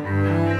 Música